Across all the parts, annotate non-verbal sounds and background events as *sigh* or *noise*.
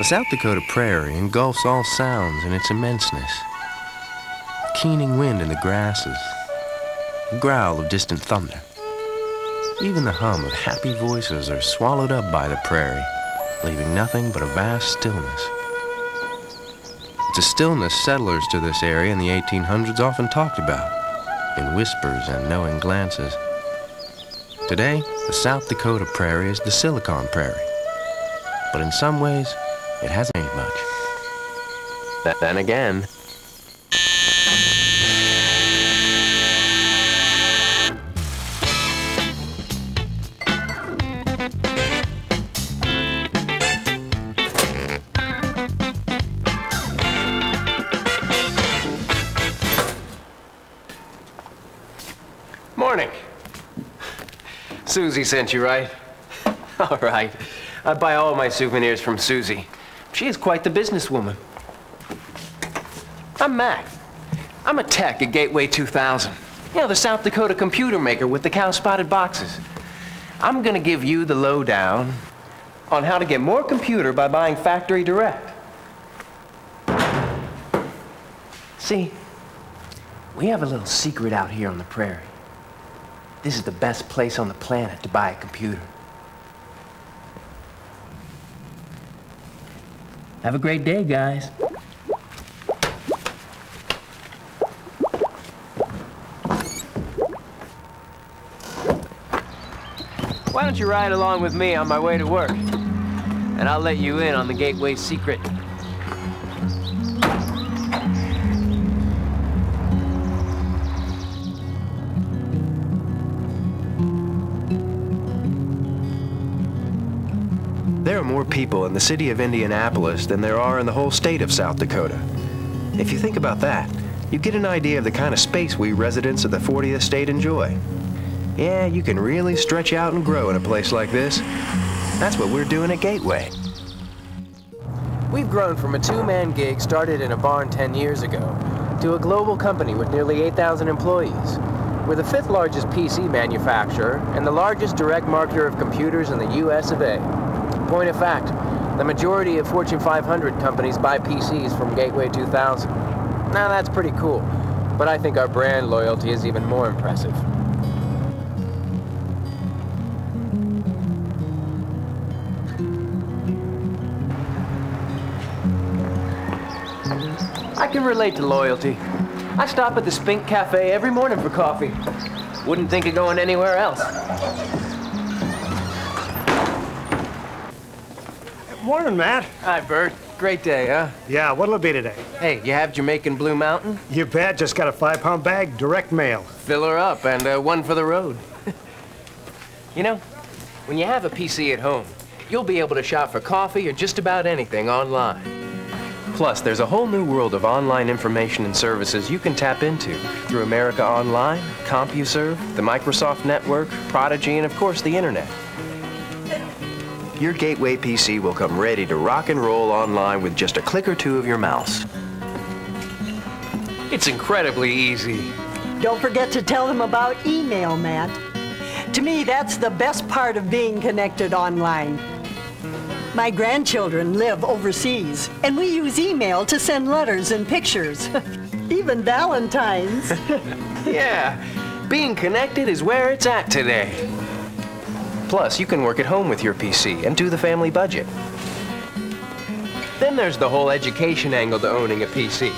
The South Dakota prairie engulfs all sounds in its immenseness. Keening wind in the grasses, the growl of distant thunder. Even the hum of happy voices are swallowed up by the prairie, leaving nothing but a vast stillness. It's a stillness settlers to this area in the 1800s often talked about, in whispers and knowing glances. Today, the South Dakota prairie is the Silicon Prairie, but in some ways, it hasn't changed much. But then again, Morning. Susie sent you, right? *laughs* All right. I buy all my souvenirs from Susie. She is quite the businesswoman. I'm Matt. I'm a tech at Gateway 2000. You know, the South Dakota computer maker with the cow-spotted boxes. I'm gonna give you the lowdown on how to get more computer by buying factory direct. See, we have a little secret out here on the prairie. This is the best place on the planet to buy a computer. Have a great day, guys. Why don't you ride along with me on my way to work? And I'll let you in on the Gateway secret. More people in the city of Indianapolis than there are in the whole state of South Dakota. If you think about that, you get an idea of the kind of space we residents of the 40th state enjoy. Yeah, you can really stretch out and grow in a place like this. That's what we're doing at Gateway. We've grown from a two-man gig started in a barn 10 years ago to a global company with nearly 8,000 employees. We're the fifth largest PC manufacturer and the largest direct marketer of computers in the US of A. Point of fact, the majority of Fortune 500 companies buy PCs from Gateway 2000. Now that's pretty cool, but I think our brand loyalty is even more impressive. I can relate to loyalty. I stop at the Spink Cafe every morning for coffee. Wouldn't think of going anywhere else. Morning, Matt. Hi, Bert. Great day, huh? Yeah, what'll it be today? Hey, you have Jamaican Blue Mountain? You bet. Just got a five pound bag, direct mail. Fill her up, and uh, one for the road. *laughs* you know, when you have a PC at home, you'll be able to shop for coffee or just about anything online. Plus, there's a whole new world of online information and services you can tap into through America Online, CompuServe, the Microsoft Network, Prodigy, and of course the Internet. Your Gateway PC will come ready to rock and roll online with just a click or two of your mouse. It's incredibly easy. Don't forget to tell them about email, Matt. To me, that's the best part of being connected online. My grandchildren live overseas, and we use email to send letters and pictures. *laughs* Even Valentine's. *laughs* *laughs* Yeah, being connected is where it's at today. Plus, you can work at home with your PC and do the family budget. Then there's the whole education angle to owning a PC.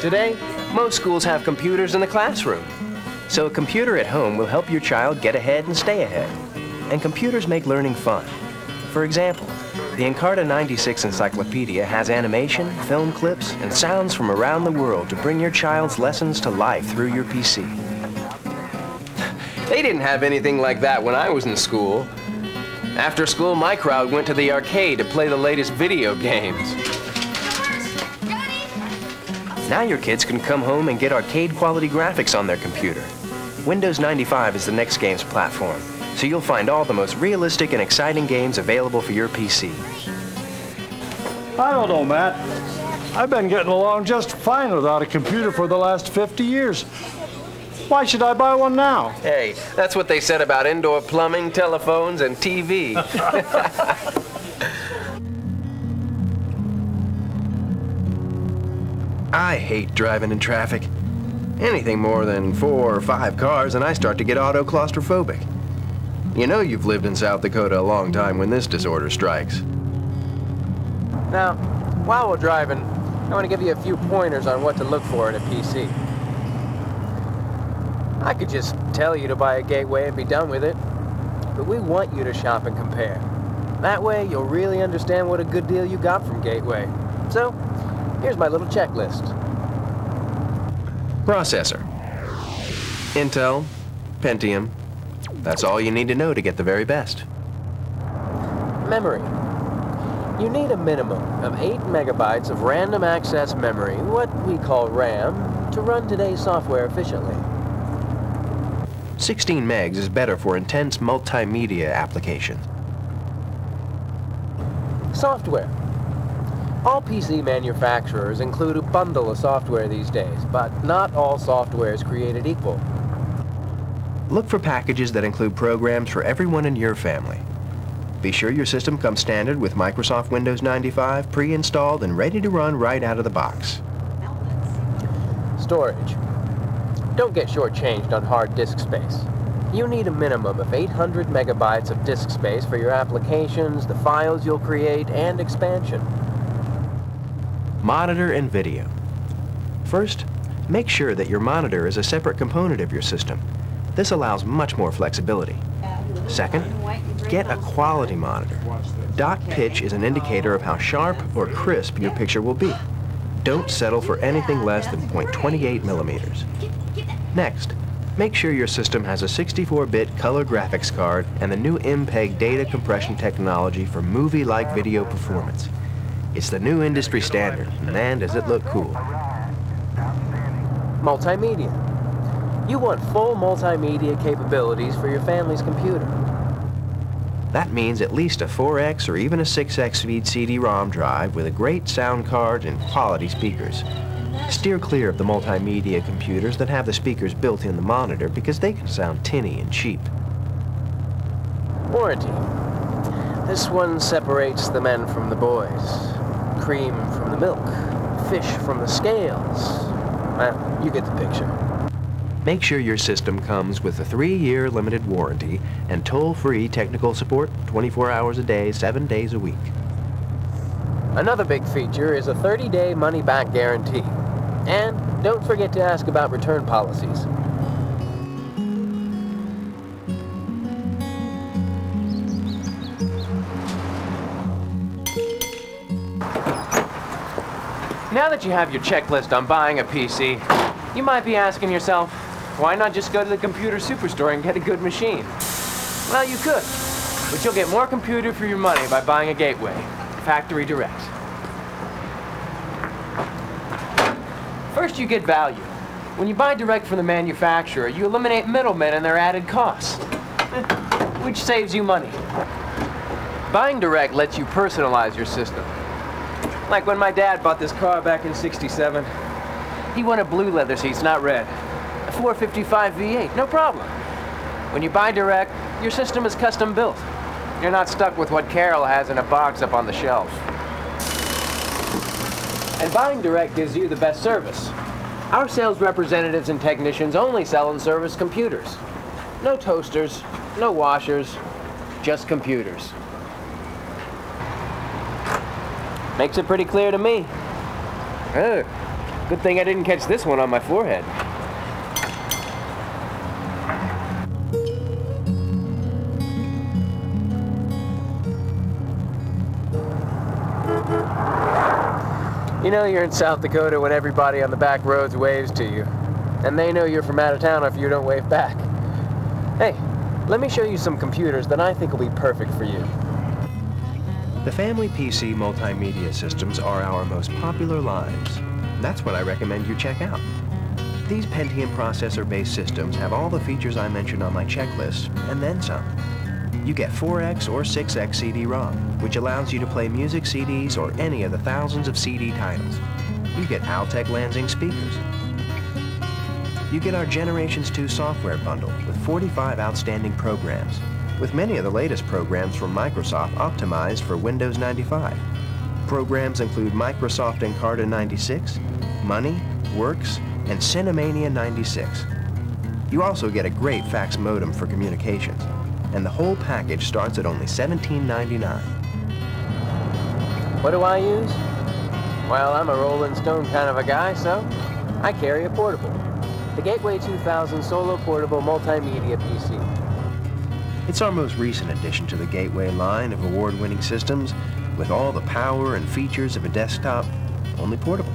Today, most schools have computers in the classroom. So a computer at home will help your child get ahead and stay ahead. And computers make learning fun. For example, the Encarta 96 Encyclopedia has animation, film clips, and sounds from around the world to bring your child's lessons to life through your PC. They didn't have anything like that when I was in school. After school, my crowd went to the arcade to play the latest video games. Now your kids can come home and get arcade quality graphics on their computer. Windows 95 is the next game's platform, so you'll find all the most realistic and exciting games available for your PC. I don't know, Matt. I've been getting along just fine without a computer for the last 50 years. Why should I buy one now? Hey, that's what they said about indoor plumbing, telephones, and TV. *laughs* I hate driving in traffic. Anything more than four or five cars and I start to get auto-claustrophobic. You know you've lived in South Dakota a long time when this disorder strikes. Now, while we're driving, I want to give you a few pointers on what to look for in a PC. I could just tell you to buy a gateway and be done with it, but we want you to shop and compare. That way, you'll really understand what a good deal you got from Gateway. So, here's my little checklist. Processor. Intel, Pentium. That's all you need to know to get the very best. Memory. You need a minimum of 8 megabytes of random access memory, what we call RAM, to run today's software efficiently. 16 megs is better for intense multimedia applications. Software. All PC manufacturers include a bundle of software these days, but not all software is created equal. Look for packages that include programs for everyone in your family. Be sure your system comes standard with Microsoft Windows 95 pre-installed and ready to run right out of the box. Storage. Don't get shortchanged on hard disk space. You need a minimum of 800 megabytes of disk space for your applications, the files you'll create, and expansion. Monitor and video. First, make sure that your monitor is a separate component of your system. This allows much more flexibility. Second, get a quality monitor. Dot pitch is an indicator of how sharp or crisp your picture will be. Don't settle for anything less than 0.28 millimeters. Next, make sure your system has a 64-bit color graphics card and the new MPEG data compression technology for movie-like video performance. It's the new industry standard, and does it look cool. Multimedia. You want full multimedia capabilities for your family's computer. That means at least a 4X or even a 6X speed CD-ROM drive with a great sound card and quality speakers. Steer clear of the multimedia computers that have the speakers built in the monitor because they can sound tinny and cheap. Warranty. This one separates the men from the boys, cream from the milk, fish from the scales. Well, you get the picture. Make sure your system comes with a three-year limited warranty and toll-free technical support 24 hours a day, 7 days a week. Another big feature is a 30-day money-back guarantee. And don't forget to ask about return policies. Now that you have your checklist on buying a PC, you might be asking yourself, why not just go to the computer superstore and get a good machine? Well, you could, but you'll get more computer for your money by buying a gateway, factory direct. First, you get value. When you buy direct from the manufacturer, you eliminate middlemen and their added costs, which saves you money. Buying direct lets you personalize your system. Like when my dad bought this car back in 67. He wanted blue leather seats, not red. A 455 V8, no problem. When you buy direct, your system is custom built. You're not stuck with what Carol has in a box up on the shelf. And buying direct gives you the best service. Our sales representatives and technicians only sell and service computers. No toasters, no washers, just computers. Makes it pretty clear to me. Oh, good thing I didn't catch this one on my forehead. You know you're in South Dakota when everybody on the back roads waves to you. And they know you're from out of town if you don't wave back. Hey, let me show you some computers that I think will be perfect for you. The Family PC multimedia systems are our most popular lines. That's what I recommend you check out. These Pentium processor-based systems have all the features I mentioned on my checklist, and then some. You get 4X or 6X CD-ROM, which allows you to play music CDs or any of the thousands of CD titles. You get Altec Lansing speakers. You get our Generations 2 software bundle with 45 outstanding programs, with many of the latest programs from Microsoft optimized for Windows 95. Programs include Microsoft Encarta 96, Money, Works, and Cinemania 96. You also get a great fax modem for communications, and the whole package starts at only $17.99. What do I use? Well, I'm a Rolling Stone kind of a guy, so I carry a portable. The Gateway 2000 Solo Portable Multimedia PC. It's our most recent addition to the Gateway line of award-winning systems with all the power and features of a desktop, only portable.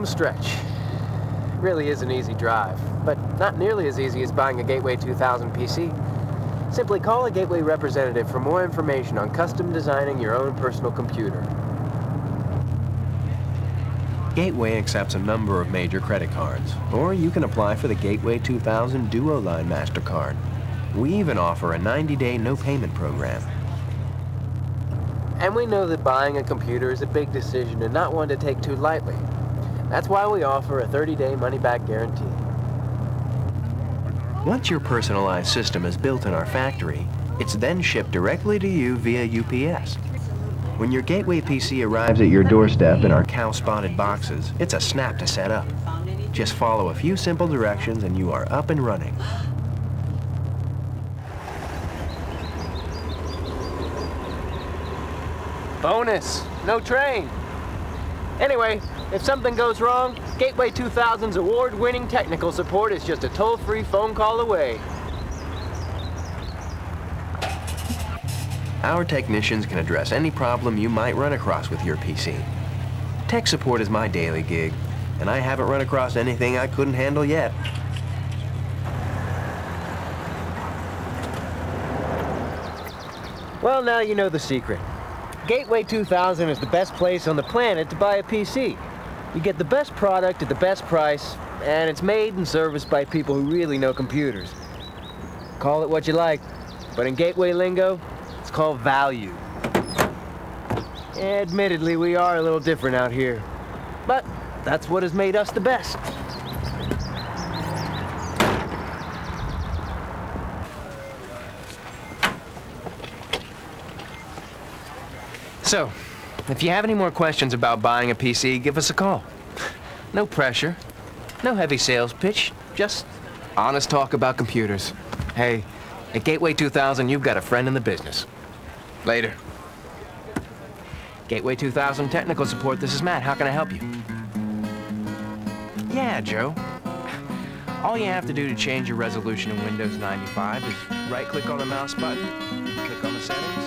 Home stretch. Really is an easy drive, but not nearly as easy as buying a Gateway 2000 PC. Simply call a Gateway representative for more information on custom designing your own personal computer. Gateway accepts a number of major credit cards, or you can apply for the Gateway 2000 Duo Line MasterCard. We even offer a 90-day no-payment program. And we know that buying a computer is a big decision and not one to take too lightly. That's why we offer a 30-day money-back guarantee. Once your personalized system is built in our factory, it's then shipped directly to you via UPS. When your Gateway PC arrives at your doorstep in our cow-spotted boxes, it's a snap to set up. Just follow a few simple directions and you are up and running. Bonus, no train. Anyway, if something goes wrong, Gateway 2000's award-winning technical support is just a toll-free phone call away. Our technicians can address any problem you might run across with your PC. Tech support is my daily gig, and I haven't run across anything I couldn't handle yet. Well, now you know the secret. Gateway 2000 is the best place on the planet to buy a PC. You get the best product at the best price, and it's made and serviced by people who really know computers. Call it what you like, but in Gateway lingo, it's called value. Admittedly, we are a little different out here, but that's what has made us the best. So, if you have any more questions about buying a PC, give us a call. No pressure, no heavy sales pitch, just honest talk about computers. Hey, at Gateway 2000, you've got a friend in the business. Later. Gateway 2000 Technical Support, this is Matt. How can I help you? Yeah, Joe. All you have to do to change your resolution in Windows 95 is right-click on the mouse button, click on the settings,